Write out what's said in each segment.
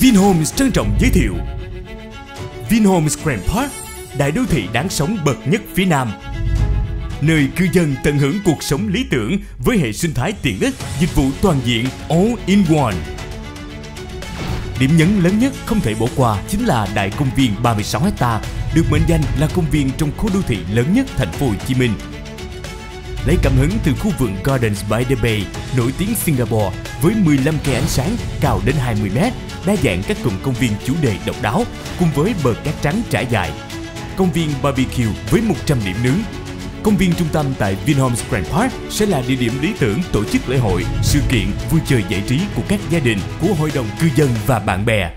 Vinhomes trân trọng giới thiệu Vinhomes Grand Park, đại đô thị đáng sống bậc nhất phía Nam. Nơi cư dân tận hưởng cuộc sống lý tưởng với hệ sinh thái tiện ích, dịch vụ toàn diện all in one. Điểm nhấn lớn nhất không thể bỏ qua chính là đại công viên 36 ha, được mệnh danh là công viên trong khu đô thị lớn nhất thành phố Hồ Chí Minh. Lấy cảm hứng từ khu vườn Gardens by the Bay, nổi tiếng Singapore với 15 cây ánh sáng cao đến 20 mét, đa dạng các cụm công viên chủ đề độc đáo cùng với bờ cát trắng trải dài. Công viên barbecue với 100 điểm nướng. Công viên trung tâm tại Vinhomes Grand Park sẽ là địa điểm lý tưởng tổ chức lễ hội, sự kiện, vui chơi giải trí của các gia đình, của hội đồng cư dân và bạn bè.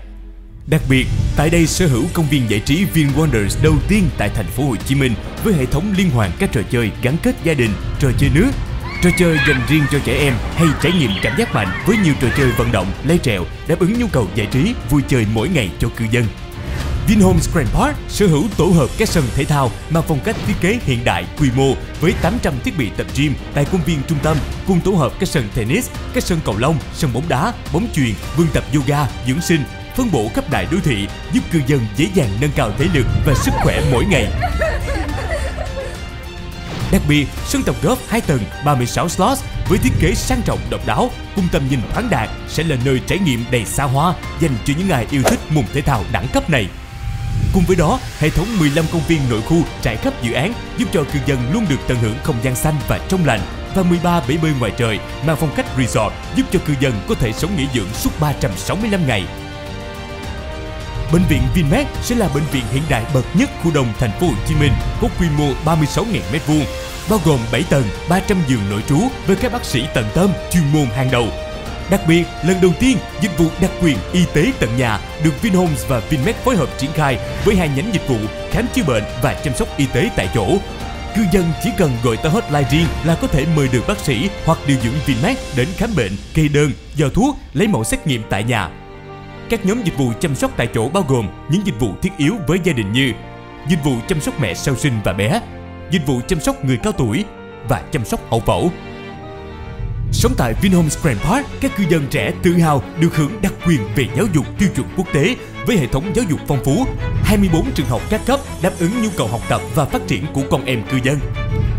Đặc biệt, tại đây sở hữu công viên giải trí VinWonders đầu tiên tại thành phố Hồ Chí Minh với hệ thống liên hoàn các trò chơi gắn kết gia đình, trò chơi nước, trò chơi dành riêng cho trẻ em hay trải nghiệm cảm giác mạnh với nhiều trò chơi vận động, leo trèo đáp ứng nhu cầu giải trí, vui chơi mỗi ngày cho cư dân. Vinhomes Grand Park sở hữu tổ hợp các sân thể thao mang phong cách thiết kế hiện đại quy mô với 800 thiết bị tập gym tại công viên trung tâm cùng tổ hợp các sân tennis, các sân cầu lông, sân bóng đá, bóng chuyền, vườn tập yoga, dưỡng sinh, phân bổ khắp đại đô thị giúp cư dân dễ dàng nâng cao thể lực và sức khỏe mỗi ngày. Đặc biệt, sân tập golf 2 tầng 36 slots với thiết kế sang trọng độc đáo. Cùng tầm nhìn thoáng đạt sẽ là nơi trải nghiệm đầy xa hoa dành cho những ai yêu thích môn thể thao đẳng cấp này. Cùng với đó, hệ thống 15 công viên nội khu trải khắp dự án giúp cho cư dân luôn được tận hưởng không gian xanh và trong lành. Và 13 bể bơi ngoài trời mang phong cách resort giúp cho cư dân có thể sống nghỉ dưỡng suốt 365 ngày. Bệnh viện Vinmec sẽ là bệnh viện hiện đại bậc nhất khu đồng thành phố Hồ Chí Minh, có quy mô 36.000 m2, bao gồm 7 tầng, 300 giường nội trú với các bác sĩ tận tâm, chuyên môn hàng đầu. Đặc biệt, lần đầu tiên, dịch vụ đặc quyền y tế tận nhà được Vinhomes và Vinmec phối hợp triển khai với hai nhánh dịch vụ khám chữa bệnh và chăm sóc y tế tại chỗ. Cư dân chỉ cần gọi tới hotline riêng là có thể mời được bác sĩ hoặc điều dưỡng Vinmec đến khám bệnh, kê đơn, giao thuốc, lấy mẫu xét nghiệm tại nhà các nhóm dịch vụ chăm sóc tại chỗ bao gồm những dịch vụ thiết yếu với gia đình như dịch vụ chăm sóc mẹ sau sinh và bé, dịch vụ chăm sóc người cao tuổi và chăm sóc hậu phẫu. Sống tại Vinhomes Grand Park, các cư dân trẻ tự hào được hưởng đặc quyền về giáo dục tiêu chuẩn quốc tế với hệ thống giáo dục phong phú, 24 trường học các cấp đáp ứng nhu cầu học tập và phát triển của con em cư dân.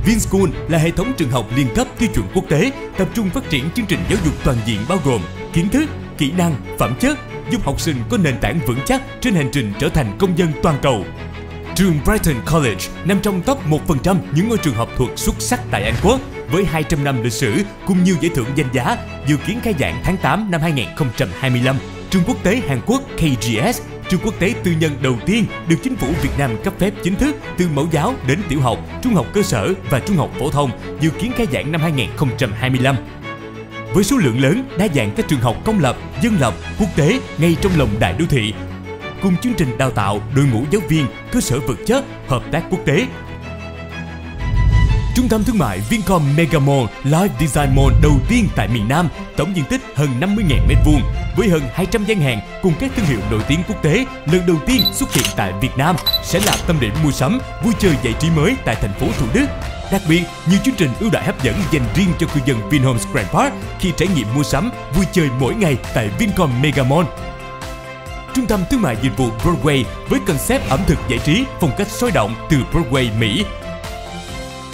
VinSchool là hệ thống trường học liên cấp tiêu chuẩn quốc tế, tập trung phát triển chương trình giáo dục toàn diện bao gồm kiến thức, kỹ năng, phẩm chất, giúp học sinh có nền tảng vững chắc trên hành trình trở thành công dân toàn cầu. Trường Brighton College nằm trong top 1% những ngôi trường học thuật xuất sắc tại Anh Quốc với 200 năm lịch sử cùng nhiều giải thưởng danh giá, dự kiến khai giảng tháng 8 năm 2025. Trường quốc tế Hàn Quốc KGS, trường quốc tế tư nhân đầu tiên được chính phủ Việt Nam cấp phép chính thức từ mẫu giáo đến tiểu học, trung học cơ sở và trung học phổ thông, dự kiến khai giảng năm 2025 với số lượng lớn đa dạng các trường học công lập, dân lập, quốc tế ngay trong lòng đại đô thị. Cùng chương trình đào tạo đội ngũ giáo viên, cơ sở vật chất, hợp tác quốc tế. Trung tâm thương mại Vincom Megamall Live Design Mall đầu tiên tại miền Nam, tổng diện tích hơn 50.000 m2 với hơn 200 gian hàng cùng các thương hiệu nổi tiếng quốc tế lần đầu tiên xuất hiện tại Việt Nam sẽ là tâm điểm mua sắm, vui chơi giải trí mới tại thành phố Thủ Đức Đặc biệt, nhiều chương trình ưu đãi hấp dẫn dành riêng cho cư dân Vinhomes Grand Park khi trải nghiệm mua sắm, vui chơi mỗi ngày tại Vincom Mega Mall. Trung tâm thương mại dịch vụ Broadway với concept ẩm thực giải trí phong cách sôi động từ Broadway Mỹ.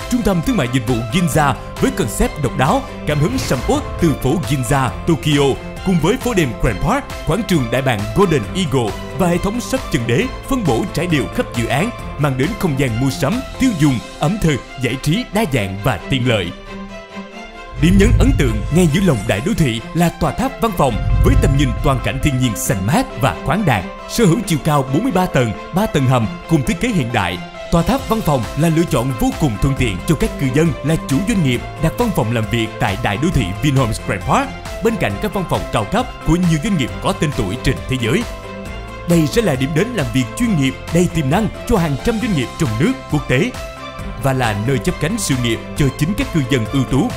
Trung tâm thương mại dịch vụ Ginza với concept độc đáo, cảm hứng sầm uất từ phố Ginza, Tokyo cùng với phố đêm Grand Park, quảng trường đại bàng Golden Eagle và hệ thống shop chân đế phân bổ trải đều khắp dự án, mang đến không gian mua sắm, tiêu dùng, ẩm thực, giải trí đa dạng và tiện lợi. Điểm nhấn ấn tượng ngay giữa lòng đại đô thị là tòa tháp văn phòng với tầm nhìn toàn cảnh thiên nhiên xanh mát và khoáng đạt, sở hữu chiều cao 43 tầng, 3 tầng hầm cùng thiết kế hiện đại. Tòa tháp văn phòng là lựa chọn vô cùng thuận tiện cho các cư dân là chủ doanh nghiệp đặt văn phòng làm việc tại đại đô thị Vinhomes Grand Park bên cạnh các văn phòng cao cấp của nhiều doanh nghiệp có tên tuổi trên thế giới. Đây sẽ là điểm đến làm việc chuyên nghiệp đầy tiềm năng cho hàng trăm doanh nghiệp trong nước, quốc tế và là nơi chấp cánh sự nghiệp cho chính các cư dân ưu tú.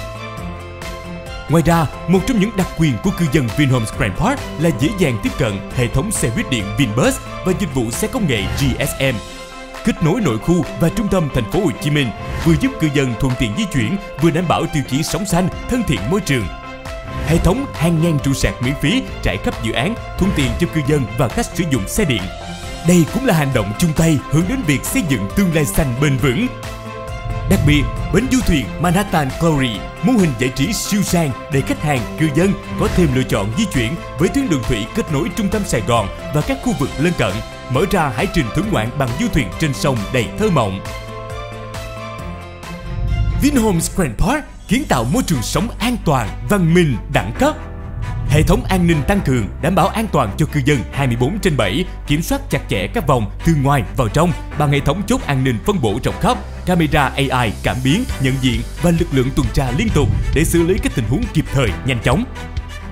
Ngoài ra, một trong những đặc quyền của cư dân Vinhomes Grand Park là dễ dàng tiếp cận hệ thống xe buýt điện Vinbus và dịch vụ xe công nghệ GSM kết nối nội khu và trung tâm thành phố Hồ Chí Minh, vừa giúp cư dân thuận tiện di chuyển, vừa đảm bảo tiêu chí sống xanh, thân thiện môi trường Hệ thống hàng ngàn trụ sạc miễn phí trải khắp dự án, thuận tiện cho cư dân và khách sử dụng xe điện. Đây cũng là hành động chung tay hướng đến việc xây dựng tương lai xanh bền vững. Đặc biệt, bến du thuyền Manhattan Glory, mô hình giải trí siêu sang để khách hàng, cư dân có thêm lựa chọn di chuyển với tuyến đường thủy kết nối trung tâm Sài Gòn và các khu vực lân cận, mở ra hải trình thưởng ngoạn bằng du thuyền trên sông đầy thơ mộng. Vinhomes Grand Park kiến tạo môi trường sống an toàn, văn minh, đẳng cấp. Hệ thống an ninh tăng cường đảm bảo an toàn cho cư dân 24 trên 7, kiểm soát chặt chẽ các vòng từ ngoài vào trong bằng hệ thống chốt an ninh phân bổ rộng khắp, camera AI cảm biến, nhận diện và lực lượng tuần tra liên tục để xử lý các tình huống kịp thời, nhanh chóng.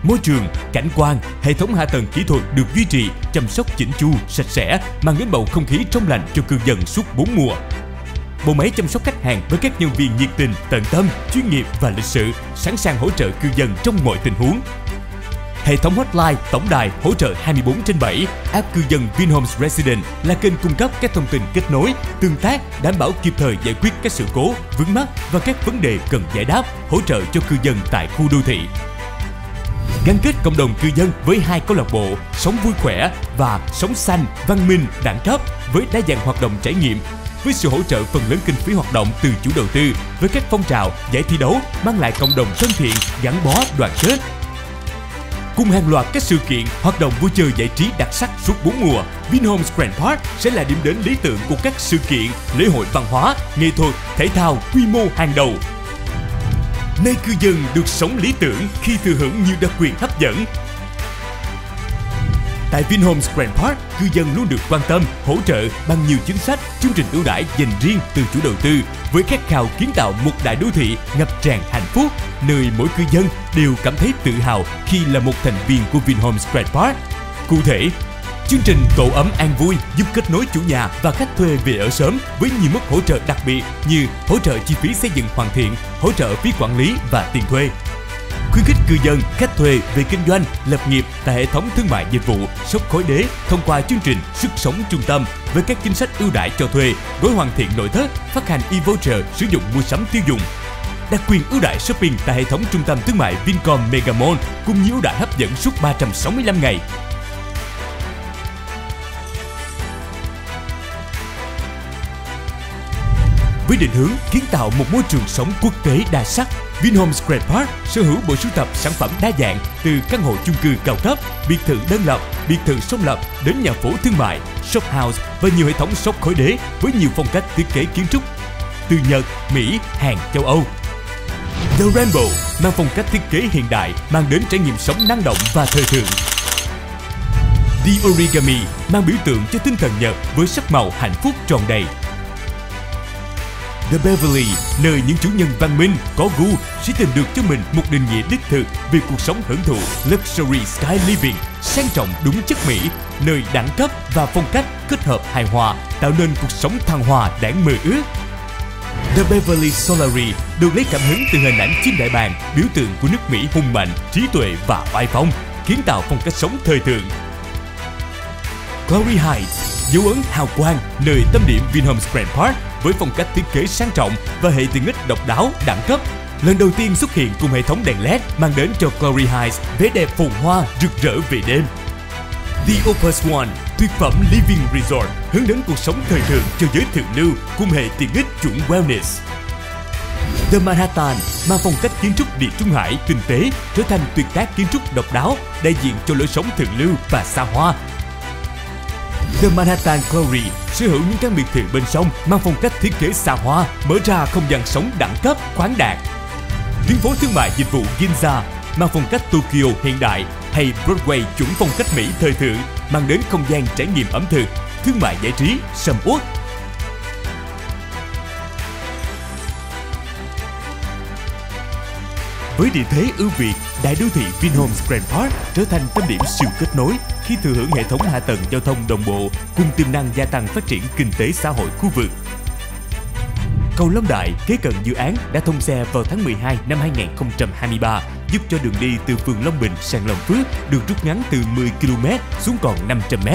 Môi trường, cảnh quan, hệ thống hạ tầng kỹ thuật được duy trì, chăm sóc chỉnh chu, sạch sẽ, mang đến bầu không khí trong lành cho cư dân suốt 4 mùa bộ máy chăm sóc khách hàng với các nhân viên nhiệt tình, tận tâm, chuyên nghiệp và lịch sự, sẵn sàng hỗ trợ cư dân trong mọi tình huống. Hệ thống hotline tổng đài hỗ trợ 24 trên 7, app cư dân Vinhomes Resident là kênh cung cấp các thông tin kết nối, tương tác, đảm bảo kịp thời giải quyết các sự cố, vướng mắc và các vấn đề cần giải đáp, hỗ trợ cho cư dân tại khu đô thị. Gắn kết cộng đồng cư dân với hai câu lạc bộ sống vui khỏe và sống xanh văn minh đẳng cấp với đa dạng hoạt động trải nghiệm với sự hỗ trợ phần lớn kinh phí hoạt động từ chủ đầu tư với các phong trào giải thi đấu mang lại cộng đồng thân thiện gắn bó đoàn kết. Cùng hàng loạt các sự kiện, hoạt động vui chơi giải trí đặc sắc suốt 4 mùa, Vinhomes Grand Park sẽ là điểm đến lý tưởng của các sự kiện, lễ hội văn hóa, nghệ thuật, thể thao quy mô hàng đầu. Nơi cư dân được sống lý tưởng khi thừa hưởng nhiều đặc quyền hấp dẫn, Tại Vinhomes Grand Park, cư dân luôn được quan tâm, hỗ trợ bằng nhiều chính sách, chương trình ưu đãi dành riêng từ chủ đầu tư với khát khao kiến tạo một đại đô thị ngập tràn hạnh phút, nơi mỗi cư dân đều cảm thấy tự hào khi là một thành viên của Vinhomes Grand Park. Cụ thể, Chương trình Tổ ấm an vui giúp kết nối chủ nhà và khách thuê về ở sớm với nhiều mức hỗ trợ đặc biệt như hỗ trợ chi phí xây dựng hoàn thiện, hỗ trợ phí quản lý và tiền thuê, khuyến khích cư dân, khách thuê về kinh doanh, lập nghiệp tại hệ thống thương mại dịch vụ sốc khối đế thông qua chương trình Sức sống trung tâm với các chính sách ưu đãi cho thuê, gói hoàn thiện nội thất, phát hành e-voucher sử dụng mua sắm tiêu dùng, đặc quyền ưu đãi shopping tại hệ thống trung tâm thương mại Vincom Megamall cùng nhiều ưu đãi hấp dẫn suốt 365 ngày. Với định hướng kiến tạo một môi trường sống quốc tế đa sắc, Vinhomes Grand Park sở hữu bộ sưu tập sản phẩm đa dạng từ căn hộ chung cư cao cấp, biệt thự đơn lập, biệt thự song lập đến nhà phố thương mại, shop house và nhiều hệ thống shop khối đế với nhiều phong cách thiết kế kiến trúc từ Nhật, Mỹ, Hàn, châu Âu. The Rainbow mang phong cách thiết kế hiện đại mang đến trải nghiệm sống năng động và thời thượng. The Origami mang biểu tượng cho tinh thần Nhật với sắc màu hạnh phúc tròn đầy The Beverly, nơi những chủ nhân văn minh, có gu sẽ tìm được cho mình một định nghĩa đích thực về cuộc sống hưởng thụ luxury sky living, sang trọng đúng chất Mỹ, nơi đẳng cấp và phong cách kết hợp hài hòa tạo nên cuộc sống thăng hoa đáng mơ ước. The Beverly Solari được lấy cảm hứng từ hình ảnh chim đại bàng, biểu tượng của nước Mỹ hùng mạnh, trí tuệ và oai phong, kiến tạo phong cách sống thời thượng. Glory Heights, dấu ấn hào quang nơi tâm điểm Vinhomes Grand Park với phong cách thiết kế sang trọng và hệ tiện ích độc đáo, đẳng cấp. Lần đầu tiên xuất hiện cùng hệ thống đèn LED mang đến cho Glory Heights vẻ đẹp phồn hoa rực rỡ về đêm. The Opus One, tuyệt phẩm Living Resort hướng đến cuộc sống thời thượng cho giới thượng lưu cùng hệ tiện ích chuẩn wellness. The Manhattan mang phong cách kiến trúc địa trung hải tinh tế trở thành tuyệt tác kiến trúc độc đáo đại diện cho lối sống thượng lưu và xa hoa The Manhattan Glory sở hữu những căn biệt thự bên sông mang phong cách thiết kế xa hoa, mở ra không gian sống đẳng cấp, khoáng đạt. Tuyến phố thương mại dịch vụ Ginza mang phong cách Tokyo hiện đại hay Broadway chuẩn phong cách Mỹ thời thượng mang đến không gian trải nghiệm ẩm thực, thương mại giải trí, sầm uất Với địa thế ưu việt, đại đô thị Vinhomes Grand Park trở thành tâm điểm siêu kết nối khi thừa hưởng hệ thống hạ tầng giao thông đồng bộ cùng tiềm năng gia tăng phát triển kinh tế xã hội khu vực. Cầu Long Đại kế cận dự án đã thông xe vào tháng 12 năm 2023, giúp cho đường đi từ phường Long Bình sang Long Phước được rút ngắn từ 10 km xuống còn 500 m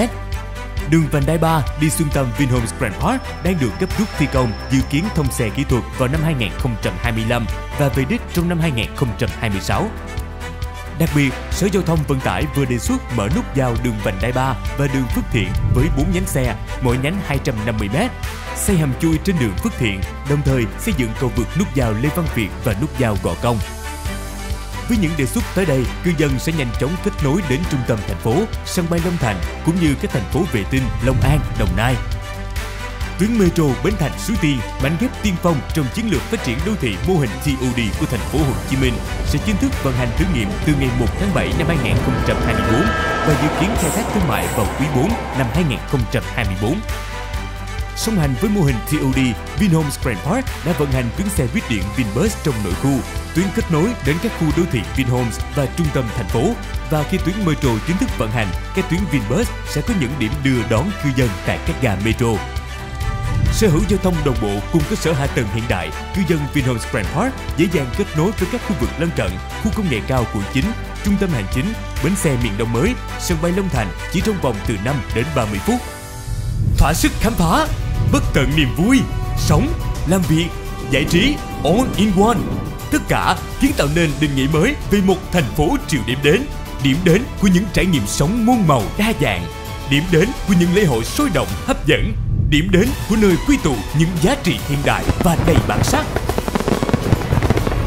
Đường vành đai 3 đi xuyên tâm Vinhomes Grand Park đang được gấp rút thi công, dự kiến thông xe kỹ thuật vào năm 2025 và về đích trong năm 2026. Đặc biệt, Sở Giao thông Vận tải vừa đề xuất mở nút giao đường vành đai 3 và đường Phước Thiện với 4 nhánh xe, mỗi nhánh 250m, xây hầm chui trên đường Phước Thiện, đồng thời xây dựng cầu vượt nút giao Lê Văn Việt và nút giao Gò Công. Với những đề xuất tới đây, cư dân sẽ nhanh chóng kết nối đến trung tâm thành phố, sân bay Long Thành cũng như các thành phố vệ tinh Long An, Đồng Nai. Tuyến metro Bến Thành Suối Tiên, mảnh ghép tiên phong trong chiến lược phát triển đô thị mô hình TOD của thành phố Hồ Chí Minh sẽ chính thức vận hành thử nghiệm từ ngày 1 tháng 7 năm 2024 và dự kiến khai thác thương mại vào quý 4 năm 2024. Song hành với mô hình TOD, Vinhomes Grand Park đã vận hành tuyến xe buýt điện Vinbus trong nội khu, tuyến kết nối đến các khu đô thị Vinhomes và trung tâm thành phố. Và khi tuyến metro chính thức vận hành, các tuyến Vinbus sẽ có những điểm đưa đón cư dân tại các ga metro. Sở hữu giao thông đồng bộ cùng cơ sở hạ tầng hiện đại, cư dân Vinhomes Grand Park dễ dàng kết nối với các khu vực lân cận, khu công nghệ cao quận 9, trung tâm hành chính, bến xe miền Đông mới, sân bay Long Thành chỉ trong vòng từ 5 đến 30 phút. Thỏa sức khám phá, bất tận niềm vui, sống, làm việc, giải trí all in one. Tất cả kiến tạo nên định nghĩa mới về một thành phố triệu điểm đến. Điểm đến của những trải nghiệm sống muôn màu đa dạng. Điểm đến của những lễ hội sôi động hấp dẫn. Điểm đến của nơi quy tụ những giá trị hiện đại và đầy bản sắc.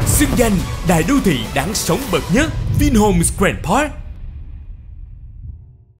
Xưng danh đại đô thị đáng sống bậc nhất Vinhomes Grand Park